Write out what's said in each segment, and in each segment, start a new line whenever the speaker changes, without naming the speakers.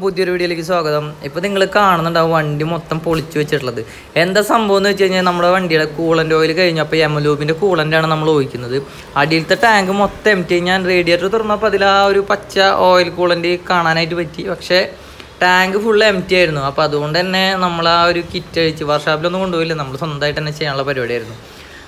പുതിയൊരു വീഡിയോയിലേക്ക് സ്വാഗതം. ഇപ്പൊ നിങ്ങൾ കാണുന്നുണ്ടാവും വണ്ടി മൊത്തം പൊളിച്ചു വെച്ചിട്ടുള്ളത്. എന്താ സംഭവം എന്ന് വെച്ച് കഴിഞ്ഞാൽ നമ്മുടെ വണ്ടിയുടെ കൂളന്റ് ഓയിൽ കഴിഞ്ഞപ്പോൾ എമലൂബിന്റെ എമലൂബിന്റെ ആണ് നമ്മൾ ഒഴിക്കുന്നത്. അടിയിലത്തെ ടാങ്ക് മൊത്തം എം ടി ഞാൻ റേഡിയേറ്റർ തുറന്നപ്പോൾ അതിൽ ആ ഒരു പച്ച ഓയിൽ കൂളന്റ് കാണാനായിട്ട് പറ്റി. പക്ഷേ ടാങ്ക് ഫുൾ എം ടി ആയിരുന്നു. അപ്പോൾ അതുകൊണ്ട് തന്നെ നമ്മൾ ആ ഒരു കിറ്റ് അഴിച്ച്. വർഷാപ്പിലൊന്നും കൊണ്ടുപോയില്ല. നമ്മൾ സ്വന്തമായിട്ട് തന്നെ ചെയ്യാനുള്ള പരിപാടിയായിരുന്നു.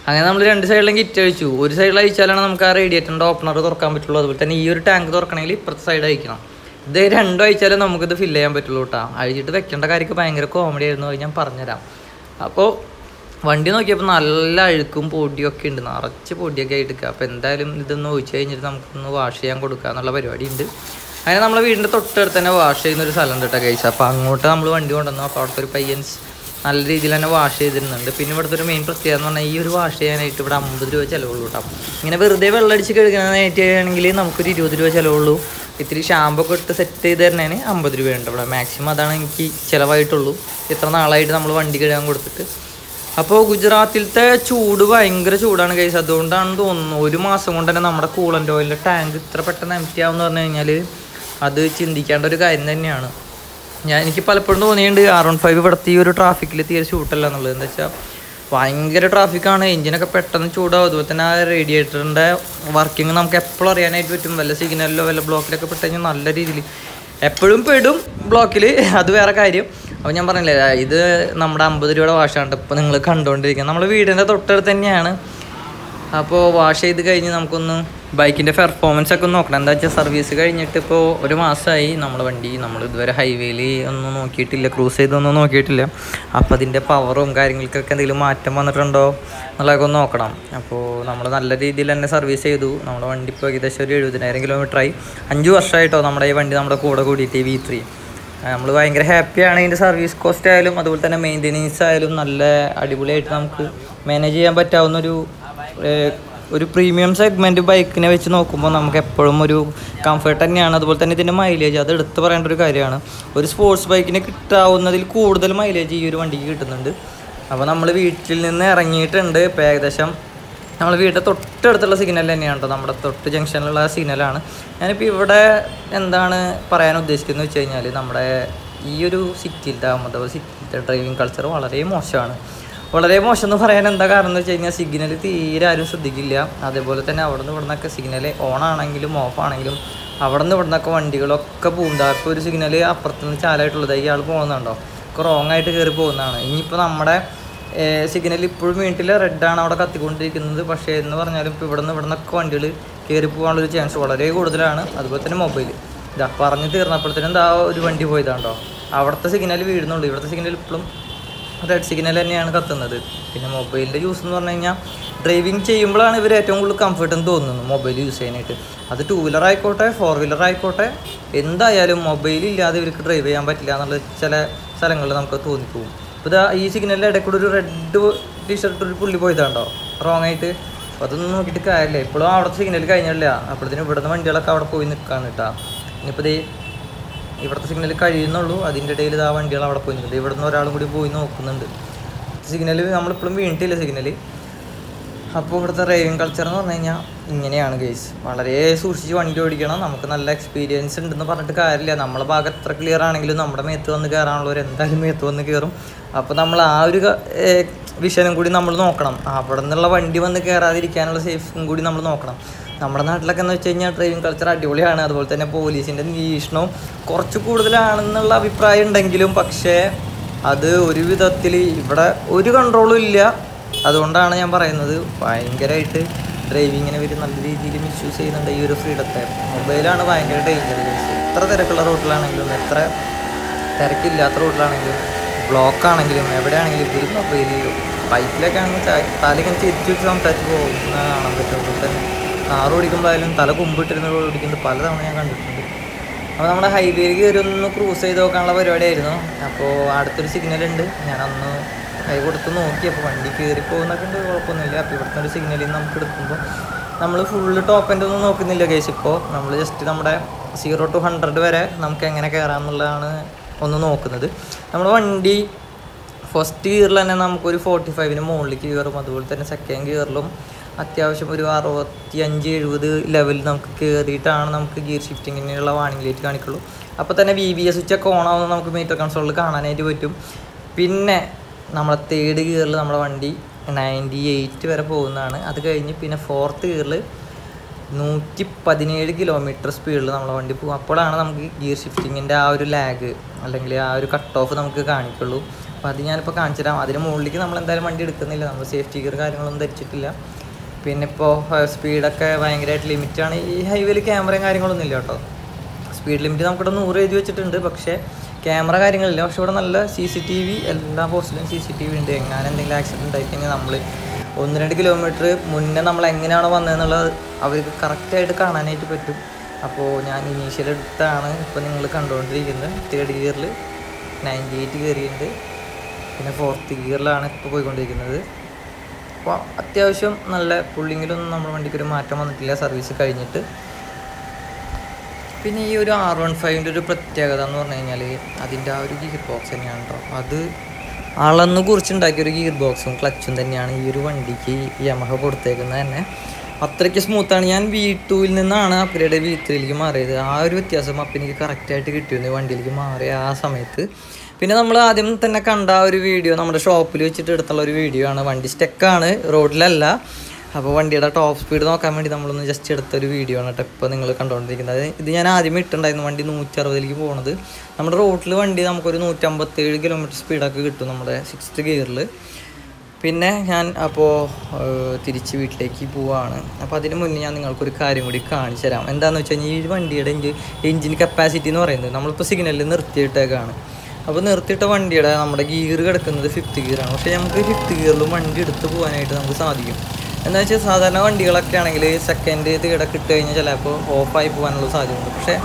അങ്ങനെ നമ്മൾ രണ്ട് സൈഡിലും കിറ്റ് അഴിച്ചു. ഒരു സൈഡിൽ അഴിച്ചാലാണ് നമുക്ക് ആ റേഡിയേറ്ററിന്റെ ഓപ്പണർ തുറക്കാൻ പറ്റുള്ളൂ. അതുപോലെ തന്നെ ഈ ഒരു ടാങ്ക് തുറക്കണമെങ്കിൽ ഇപ്പുറത്തെ സൈഡ് അഴിക്കണം. ഇത് രണ്ടോ അയച്ചാലും നമുക്കിത് ഫില്ല് ചെയ്യാൻ പറ്റുള്ളൂ കേട്ടോ അഴിച്ചിട്ട് വെക്കേണ്ട കാര്യമൊക്കെ ഭയങ്കര കോമഡി ആയിരുന്നു അത് ഞാൻ പറഞ്ഞുതരാം. അപ്പോൾ വണ്ടി നോക്കിയപ്പോൾ നല്ല അഴുക്കും പൊടിയൊക്കെ ഉണ്ട് നിറച്ച് പൊടിയൊക്കെ ആയിട്ട് അപ്പോൾ എന്തായാലും ഇതൊന്ന് ഒഴിച്ച് കഴിഞ്ഞിട്ട് നമുക്കൊന്ന് വാഷ് ചെയ്യാൻ കൊടുക്കുക എന്നുള്ള പരിപാടി ഉണ്ട്. അങ്ങനെ നമ്മളെ വീടിന്റെ തൊട്ടടുത്ത് തന്നെ വാഷ് ചെയ്യുന്ന ഒരു സ്ഥലം കേട്ടോ കഴിച്ച അപ്പോൾ അങ്ങോട്ട് നമ്മൾ വണ്ടി കൊണ്ടുവന്നു. അപ്പോൾ അവിടുത്തെ ഒരു പയ്യൻസ് നല്ല രീതിയിൽ തന്നെ വാഷ് ചെയ്തിരുന്നുണ്ട്. പിന്നെ ഇവിടുത്തെ ഒരു മെയിൻ പ്രത്യേകത എന്ന് പറഞ്ഞാൽ ഈ ഒരു വാഷ് ചെയ്യാനായിട്ട് ഇവിടെ അമ്പത് രൂപ ചിലവുള്ളൂ കേട്ടോ ഇങ്ങനെ വെറുതെ വെള്ളം അടിച്ച് കഴുകാനായിട്ട് ആണെങ്കിൽ നമുക്കൊരു ഇരുപത് രൂപ ചിലവുള്ളൂ. ഇത്തിരി ഷാമ്പൊക്കെ ഇട്ട് സെറ്റ് ചെയ്ത് തരണേന് അമ്പത് രൂപയുണ്ട് ഇവിടെ. മാക്സിമം അതാണ് എനിക്ക് ചിലവായിട്ടുള്ളൂ. ഇത്ര നാളായിട്ട് നമ്മൾ വണ്ടി കഴുകാൻ കൊടുത്തിട്ട്. അപ്പോൾ ഗുജറാത്തിലത്തെ ചൂട് ഭയങ്കര ചൂടാണ് കൈസ് അതുകൊണ്ടാണ് തോന്നുന്നു. ഒരു മാസം കൊണ്ട് തന്നെ നമ്മുടെ കൂളന്റ് ഓയിലിന്റെ ടാങ്ക് ഇത്ര പെട്ടെന്ന് എംറ്റി ആവുമെന്ന് പറഞ്ഞു കഴിഞ്ഞാൽ അത് ചിന്തിക്കേണ്ട ഒരു കാര്യം തന്നെയാണ്. ഞാൻ എനിക്ക് പലപ്പോഴും തോന്നിയിട്ടുണ്ട് ആർ വൺ ഫൈവ് ഇവിടുത്തെ ഈ ഒരു ട്രാഫിക്കിൽ തീരെ ഷൂട്ടല്ല എന്നുള്ളത്. എന്താ വെച്ചാൽ ഭയങ്കര ട്രാഫിക്കാണ് എഞ്ചിനൊക്കെ പെട്ടെന്ന് ചൂടാവും. അതുപോലെ തന്നെ ആ റേഡിയേറ്ററിന്റെ വർക്കിംഗ് നമുക്ക് എപ്പോഴും അറിയാനായിട്ട് പറ്റും. വല്ല സിഗ്നലിലോ വല്ല ബ്ലോക്കിലൊക്കെ പെട്ട് കഴിഞ്ഞാൽ നല്ല രീതിയിൽ. എപ്പോഴും പെടും ബ്ലോക്കിൽ അത് വേറെ കാര്യം. അപ്പോൾ ഞാൻ പറഞ്ഞില്ലേ ഇത് നമ്മുടെ അമ്പത് രൂപയുടെ വാഷാണ് ഇപ്പോൾ നിങ്ങൾ കണ്ടുകൊണ്ടിരിക്കുന്നത് നമ്മുടെ വീടിന്റെ തൊട്ടടുത്ത് തന്നെയാണ്. അപ്പോൾ വാഷ് ചെയ്ത് കഴിഞ്ഞ് നമുക്കൊന്ന് ബൈക്കിന്റെ പെർഫോമൻസ് ഒക്കെ നോക്കണം. എന്താ വെച്ചാൽ സർവീസ് കഴിഞ്ഞിട്ട് ഇപ്പോൾ ഒരു മാസമായി നമ്മൾ വണ്ടി നമ്മൾ ഇതുവരെ ഹൈവേയിൽ ഒന്നും നോക്കിയിട്ടില്ല ക്രൂസ് ചെയ്തൊന്നും നോക്കിയിട്ടില്ല. അപ്പോൾ അതിന്റെ പവറും കാര്യങ്ങൾക്കൊക്കെ എന്തെങ്കിലും മാറ്റം വന്നിട്ടുണ്ടോ എന്നുള്ളതൊക്കെ ഒന്ന് നോക്കണം. അപ്പോൾ നമ്മൾ നല്ല രീതിയിൽ തന്നെ സർവീസ് ചെയ്തു. നമ്മുടെ വണ്ടി ഇപ്പോൾ ഏകദേശം ഒരു എഴുപതിനായിരം കിലോമീറ്ററായി അഞ്ച് വർഷമായിട്ടോ നമ്മുടെ ഈ വണ്ടി നമ്മുടെ കൂടെ കൂടിയിട്ട് വി ത്രീ നമ്മൾ ഭയങ്കര ഹാപ്പിയാണ് ഇതിന്റെ സർവീസ് കോസ്റ്റ് ആയാലും അതുപോലെ തന്നെ മെയിന്റെനൻസ് ആയാലും നല്ല അടിപൊളിയായിട്ട് നമുക്ക് മാനേജ് ചെയ്യാൻ പറ്റാവുന്ന ഒരു പ്രീമിയം സെഗ്മെന്റ് ബൈക്കിനെ വെച്ച് നോക്കുമ്പോൾ നമുക്ക് എപ്പോഴും ഒരു കംഫർട്ട് തന്നെയാണ്. അതുപോലെ തന്നെ ഇതിന്റെ മൈലേജ് അത് എടുത്ത് പറയേണ്ട ഒരു കാര്യമാണ്. ഒരു സ്പോർട്സ് ബൈക്കിന് കിട്ടാവുന്നതിൽ കൂടുതൽ മൈലേജ് ഈ ഒരു വണ്ടിക്ക് കിട്ടുന്നുണ്ട്. അപ്പോൾ നമ്മൾ വീട്ടിൽ നിന്ന് ഇറങ്ങിയിട്ടുണ്ട്. ഇപ്പോൾ ഏകദേശം നമ്മൾ വീട്ടിൽ തൊട്ടടുത്തുള്ള സിഗ്നൽ തന്നെയാണ് കേട്ടോ നമ്മുടെ തൊട്ട് ജംഗ്ഷനിലുള്ള സിഗ്നലാണ് ഞാനിപ്പോൾ ഇവിടെ എന്താണ് പറയാൻ ഉദ്ദേശിക്കുന്നത് വെച്ച് കഴിഞ്ഞാൽ നമ്മുടെ ഈ ഒരു സിറ്റിയിലത്തെ അഹമ്മദാബാദ് സിറ്റിയിലത്തെ ഡ്രൈവിംഗ് കൾച്ചർ വളരെ മോശമാണ്. വളരെ മോശം എന്ന് പറയാൻ എന്താ കാരണം എന്ന് വെച്ച് കഴിഞ്ഞാൽ സിഗ്നൽ തീരെ ആരും ശ്രദ്ധിക്കില്ല. അതേപോലെ തന്നെ അവിടെ നിന്ന് ഇവിടെ നിന്നൊക്കെ സിഗ്നൽ ഓൺ ആണെങ്കിലും ഓഫ് ആണെങ്കിലും അവിടെ നിന്ന് ഇവിടെ നിന്നൊക്കെ വണ്ടികളൊക്കെ ഇപ്പോൾ ഒരു സിഗ്നൽ അപ്പുറത്ത് നിന്ന് ചാലായിട്ടുള്ളത്. ഇയാൾ പോകുന്നുണ്ടോ? ഒക്കെ റോങ് ആയിട്ട് കയറി പോകുന്നതാണ്. ഇനിയിപ്പോൾ നമ്മുടെ സിഗ്നൽ ഇപ്പോഴും വീട്ടിൽ റെഡാണ് അവിടെ കത്തിക്കൊണ്ടിരിക്കുന്നത്. പക്ഷേ എന്ന് പറഞ്ഞാലും ഇപ്പോൾ ഇവിടെ നിന്ന് ഇവിടെ നിന്നൊക്കെ വണ്ടികൾ കയറി പോകാനുള്ളൊരു ചാൻസ് വളരെ കൂടുതലാണ്. അതുപോലെ തന്നെ മൊബൈൽ ഇതാ പറഞ്ഞു തീർന്നപ്പോഴത്തേനും എന്താ ഒരു വണ്ടി പോയതാണ്ടോ അവിടുത്തെ സിഗ്നൽ വീഴുന്നുള്ളൂ. ഇവിടുത്തെ സിഗ്നൽ ഇപ്പോഴും റെഡ് സിഗ്നൽ തന്നെയാണ് കത്തുന്നത്. പിന്നെ മൊബൈലിന്റെ യൂസ് എന്ന് പറഞ്ഞു കഴിഞ്ഞാൽ ഡ്രൈവിംഗ് ചെയ്യുമ്പോഴാണ് ഇവർ ഏറ്റവും കൂടുതൽ കംഫർട്ട് എന്ന് തോന്നുന്നത് മൊബൈൽ യൂസ് ചെയ്യാനായിട്ട്. അത് ടൂ വീലർ ആയിക്കോട്ടെ ഫോർ വീലർ ആയിക്കോട്ടെ എന്തായാലും മൊബൈൽ ഇല്ലാതെ ഇവർക്ക് ഡ്രൈവ് ചെയ്യാൻ പറ്റില്ല എന്നുള്ള ചില സ്ഥലങ്ങളിൽ നമുക്ക് തോന്നിപ്പോകും. ഇപ്പോൾ ഇതാ ഈ സിഗ്നലിന്റെ ഇടയ്ക്ക് ഒരു റെഡ് ടീഷർട്ട് ഒരു പുള്ളി പോയതാണ്ടോ? റോങ് ആയിട്ട്. അപ്പോൾ അതൊന്നും നോക്കിയിട്ട് കാര്യമില്ല. ഇപ്പോഴും അവിടുത്തെ സിഗ്നൽ കഴിഞ്ഞില്ല അപ്പോഴത്തേനും ഇവിടുന്ന് വണ്ടികളൊക്കെ അവിടെ പോയി നിൽക്കാണ് കേട്ടോ ഇനിയിപ്പോൾ ഇവിടുത്തെ സിഗ്നൽ കഴിയുന്നുള്ളൂ. അതിന്റെ ഇടയിൽ ആ വണ്ടികൾ അവിടെ പോയി നിൽക്കുന്നുണ്ട് ഇവിടെ നിന്ന് ഒരാളും കൂടി പോയി നോക്കുന്നുണ്ട്. സിഗ്നൽ നമ്മളിപ്പോഴും വീണിട്ടില്ല സിഗ്നൽ അപ്പോൾ ഇവിടുത്തെ ഡ്രൈവിംഗ് കൾച്ചർ എന്ന് പറഞ്ഞു കഴിഞ്ഞാൽ ഇങ്ങനെയാണ് കേസ് വളരെ സൂക്ഷിച്ച് വണ്ടി ഓടിക്കണം. നമുക്ക് നല്ല എക്സ്പീരിയൻസ് ഉണ്ടെന്ന് പറഞ്ഞിട്ട് കാര്യമില്ല. നമ്മളെ ഭാഗം എത്ര ക്ലിയർ ആണെങ്കിലും നമ്മുടെ മേത്ത് വന്ന് കയറാനുള്ളവർ എന്തായാലും മേത്ത് വന്ന് കയറും അപ്പോൾ നമ്മൾ ആ ഒരു വിഷയം കൂടി നമ്മൾ നോക്കണം. അവിടെ നിന്നുള്ള വണ്ടി വന്ന് കയറാതിരിക്കാനുള്ള സേഫും കൂടി നമ്മൾ നോക്കണം. നമ്മുടെ നാട്ടിലൊക്കെ എന്ന് വെച്ച് കഴിഞ്ഞാൽ ഡ്രൈവിംഗ് കൾച്ചർ അടിപൊളിയാണ്. അതുപോലെ തന്നെ പോലീസിന്റെ നിരീക്ഷണവും കുറച്ച് കൂടുതലാണെന്നുള്ള അഭിപ്രായം ഉണ്ടെങ്കിലും പക്ഷേ അത് ഒരു വിധത്തിൽ ഇവിടെ ഒരു കൺട്രോളും ഇല്ല. അതുകൊണ്ടാണ് ഞാൻ പറയുന്നത് ഭയങ്കരമായിട്ട് ഡ്രൈവിങ്ങിനെ ഇവർ നല്ല രീതിയിൽ മിസ്യൂസ് ചെയ്യുന്നുണ്ട് ഈ ഒരു ഫ്രീഡത്തെ മൊബൈലാണ് ഭയങ്കര ഡേഞ്ചർ എത്ര തിരക്കുള്ള റോട്ടിലാണെങ്കിലും എത്ര തിരക്കില്ലാത്ത റോട്ടിലാണെങ്കിലും ബ്ലോക്ക് ആണെങ്കിലും എവിടെയാണെങ്കിലും ഇവർ മൊബൈൽ ബൈക്കിലൊക്കെ ആണെങ്കിൽ തലയ്ക്ക് തിരിച്ചു വെച്ച് സംസാരിച്ച് പോകുന്ന കാണാൻ പറ്റും. അതുകൊണ്ട് തന്നെ കാർ ഓടിക്കുമ്പോഴായാലും തല കുമ്പിട്ടിരുന്ന ഓടിക്കുന്നത് പലതവണ ഞാൻ കണ്ടിട്ടുണ്ട്. അപ്പോൾ നമ്മുടെ ഹൈവേയിൽ കയറി ഒന്ന് ക്രൂസ് ചെയ്ത് നോക്കാനുള്ള പരിപാടിയായിരുന്നു. അപ്പോൾ അടുത്തൊരു സിഗ്നൽ ഉണ്ട്. ഞാൻ അന്ന് കൈ കൊടുത്ത് നോക്കി. അപ്പോൾ വണ്ടി കയറി പോകുന്നൊക്കെ ഉണ്ട്. കുഴപ്പമൊന്നുമില്ല. അപ്പോൾ ഇവിടുത്തെ ഒരു സിഗ്നലിൽ നിന്ന് നമുക്ക് എടുക്കുമ്പോൾ നമ്മൾ ഫുള്ള് ടോപ്പ് എന്റെ ഒന്നും നോക്കുന്നില്ല കേസ് ഇപ്പോൾ നമ്മൾ ജസ്റ്റ് നമ്മുടെ സീറോ ടു ഹൺഡ്രഡ് വരെ നമുക്ക് എങ്ങനെ കയറാം എന്നുള്ളതാണ് ഒന്ന് നോക്കുന്നത്. നമ്മൾ വണ്ടി ഫസ്റ്റ് ഗിയറിൽ തന്നെ നമുക്കൊരു ഫോർട്ടി ഫൈവിന് മുകളിലേക്ക് കയറും അതുപോലെ തന്നെ സെക്കൻഡ് ഗിയറിലും അത്യാവശ്യം ഒരു അറുപത്തി അഞ്ച് എഴുപത് ലെവലിൽ നമുക്ക് കയറിയിട്ടാണ് നമുക്ക് ഗിയർ ഷിഫ്റ്റിങ്ങിനുള്ള വാണിംഗ് ലൈറ്റ് കാണിക്കുള്ളൂ. അപ്പോൾ തന്നെ വി ബി എസ് സ്വിച്ചൊക്കെ ഓണാവുന്ന നമുക്ക് മീറ്റർ കൺസോളിൽ കാണാനായിട്ട് പറ്റും. പിന്നെ നമ്മളെ തേർഡ് ഗിയറിൽ നമ്മുടെ വണ്ടി നയന്റി എയ്റ്റ് വരെ പോകുന്നതാണ്. അത് കഴിഞ്ഞ് പിന്നെ ഫോർത്ത് ഗിയറിൽ നൂറ്റി പതിനേഴ് കിലോമീറ്റർ സ്പീഡിൽ നമ്മളെ വണ്ടി പോകും. അപ്പോഴാണ് നമുക്ക് ഗിയർ ഷിഫ്റ്റിങ്ങിന്റെ ആ ഒരു ലാഗ് അല്ലെങ്കിൽ ആ ഒരു കട്ട് ഓഫ് നമുക്ക് കാണിക്കുള്ളൂ. അപ്പോൾ അത് ഞാനിപ്പോൾ കാണിച്ചു അതിന് മുകളിലേക്ക് നമ്മൾ എന്തായാലും വണ്ടി എടുക്കുന്നില്ല. നമ്മൾ സേഫ്റ്റി ഗിയർ കാര്യങ്ങളൊന്നും ധരിച്ചിട്ടില്ല. പിന്നെ ഇപ്പോൾ സ്പീഡൊക്കെ ഭയങ്കരമായിട്ട് ലിമിറ്റാണ് ഈ ഹൈവേയിൽ ക്യാമറയും കാര്യങ്ങളൊന്നും ഇല്ല കേട്ടോ. സ്പീഡ് ലിമിറ്റ് നമുക്കിവിടെ നൂറ് എഴുതി വെച്ചിട്ടുണ്ട്. പക്ഷേ ക്യാമറ കാര്യങ്ങളില്ല. പക്ഷെ ഇവിടെ നല്ല സി സി ടി വി എല്ലാ പോസ്റ്റിലും സി സി ടി വി ഉണ്ട്. എങ്ങനെ എന്തെങ്കിലും ആക്സിഡന്റ് ആയിക്കഴിഞ്ഞാൽ കഴിഞ്ഞാൽ നമ്മൾ ഒന്ന് രണ്ട് കിലോമീറ്റർ മുന്നേ നമ്മൾ എങ്ങനെയാണോ വന്നതെന്നുള്ളത് അവർക്ക് കറക്റ്റായിട്ട് കാണാനായിട്ട് പറ്റും. അപ്പോൾ ഞാൻ ഇനീഷ്യൽ എടുത്താണ് ഇപ്പോൾ നിങ്ങൾ കണ്ടുകൊണ്ടിരിക്കുന്നത്. തേർഡ് ഗിയറിൽ നയന്റി എയ്റ്റ് കയറിയിട്ടുണ്ട് പിന്നെ ഫോർത്ത് ഗിയറിലാണ് ഇപ്പോൾ പോയിക്കൊണ്ടിരിക്കുന്നത്. അപ്പോൾ അത്യാവശ്യം നല്ല പുള്ളിങ്ങിലൊന്നും നമ്മുടെ വണ്ടിക്ക് ഒരു മാറ്റം വന്നിട്ടില്ല. സർവീസ് കഴിഞ്ഞിട്ട്. പിന്നെ ഈ ഒരു ആർ വൺ ഫൈവിന്റെ ഒരു പ്രത്യേകത എന്ന് പറഞ്ഞു കഴിഞ്ഞാൽ അതിന്റെ ആ ഒരു ഗിയർ ബോക്സ് തന്നെയാണ് കേട്ടോ അത് അളന്ന് കുറിച്ചുണ്ടാക്കിയ ഒരു ഗിയർ ബോക്സും ക്ലച്ചും തന്നെയാണ് ഈ ഒരു വണ്ടിക്ക് യമഹ കൊടുത്തേക്കുന്നത് തന്നെ. അത്രയ്ക്ക് സ്മൂത്താണ് ഞാൻ വി ടുവിൽ നിന്നാണ് അപ്ഗ്രേഡ് വി ത്രീയിലേക്ക് മാറിയത്. ആ ഒരു വ്യത്യാസം അപ്പം എനിക്ക് കറക്റ്റായിട്ട് കിട്ടിയിരുന്നു. വണ്ടിയിലേക്ക് മാറിയ ആ സമയത്ത്. പിന്നെ നമ്മൾ ആദ്യം തന്നെ കണ്ട ഒരു വീഡിയോ നമ്മുടെ ഷോപ്പിൽ വെച്ചിട്ട് എടുത്തുള്ള ഒരു വീഡിയോ ആണ്. വണ്ടി സ്റ്റെക്കാണ് റോഡിലല്ല അപ്പോൾ വണ്ടിയുടെ ടോപ്പ് സ്പീഡ് നോക്കാൻ വേണ്ടി നമ്മളൊന്ന് ജസ്റ്റ് എടുത്തൊരു വീഡിയോ ആണ് കേട്ടോ ഇപ്പോൾ നിങ്ങൾ കണ്ടുകൊണ്ടിരിക്കുന്നത് ഇത് ഞാൻ ആദ്യം ഇട്ടുണ്ടായിരുന്നു വണ്ടി നൂറ്റി അറുപതിലേക്ക് പോകുന്നത് നമ്മുടെ റോഡിൽ വണ്ടി നമുക്കൊരു നൂറ്റമ്പത്തേഴ് കിലോമീറ്റർ സ്പീഡൊക്കെ കിട്ടും നമ്മുടെ സിക്സ്ത് ഗിയറിൽ പിന്നെ ഞാൻ അപ്പോൾ തിരിച്ച് വീട്ടിലേക്ക് പോവാണ്. അപ്പോൾ അതിന് മുന്നേ ഞാൻ നിങ്ങൾക്കൊരു കാര്യം കൂടി കാണിച്ചു തരാം. എന്താണെന്ന് വെച്ച് കഴിഞ്ഞാൽ ഈ വണ്ടിയുടെ എഞ്ചിൻ കപ്പാസിറ്റി എന്ന് പറയുന്നത് നമ്മളിപ്പോൾ സിഗ്നലിൽ നിർത്തിയിട്ടേക്കാണ്. അപ്പോൾ നിർത്തിയിട്ട വണ്ടിയുടെ നമ്മുടെ ഗിയർ കിടക്കുന്നത് ഫിഫ്ത്ത് ഗിയറാണ് പക്ഷേ നമുക്ക് ഫിഫ്ത്ത് ഗിയറിലും വണ്ടി എടുത്ത് പോകാനായിട്ട് നമുക്ക് സാധിക്കും. എന്താ വെച്ചാൽ സാധാരണ വണ്ടികളൊക്കെ ആണെങ്കിൽ സെക്കൻഡ് തീടൊക്കെ കിട്ടി കഴിഞ്ഞാൽ ചിലപ്പോൾ ഓഫായി പോകാനുള്ള സാധ്യതയുണ്ട്. പക്ഷേ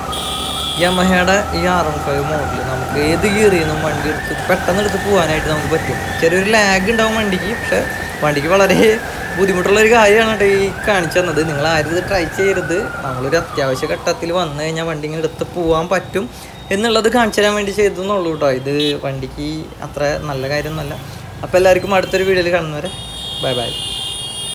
യമഹയുടെ ഈ ആർ വൺ ഫൈവ് മോഡൽ നമുക്ക് ഏത് ഗിയറിൽ നിന്നും വണ്ടി എടുത്ത് പെട്ടെന്ന് എടുത്ത് പോകാനായിട്ട് നമുക്ക് പറ്റും. ചെറിയൊരു ലാഗ് ഉണ്ടാവും വണ്ടിക്ക് പക്ഷേ വണ്ടിക്ക് വളരെ ബുദ്ധിമുട്ടുള്ള ഒരു കാര്യമാണ് ഈ കാണിച്ചു തന്നത്. നിങ്ങൾ ആരും ഇത് ട്രൈ ചെയ്യരുത്. നമ്മളൊരു അത്യാവശ്യ ഘട്ടത്തിൽ വന്നു കഴിഞ്ഞാൽ വണ്ടി ഇങ്ങനെ എടുത്ത് പോകാൻ പറ്റും എന്നുള്ളത് കാണിച്ചു തരാൻ വേണ്ടി ചെയ്തെന്നുള്ളൂ കേട്ടോ ഇത് വണ്ടിക്ക് അത്ര നല്ല കാര്യമൊന്നുമല്ല. അപ്പോൾ എല്ലാവർക്കും അടുത്തൊരു വീഡിയോയിൽ കാണുന്നവരെ ബൈ ബൈ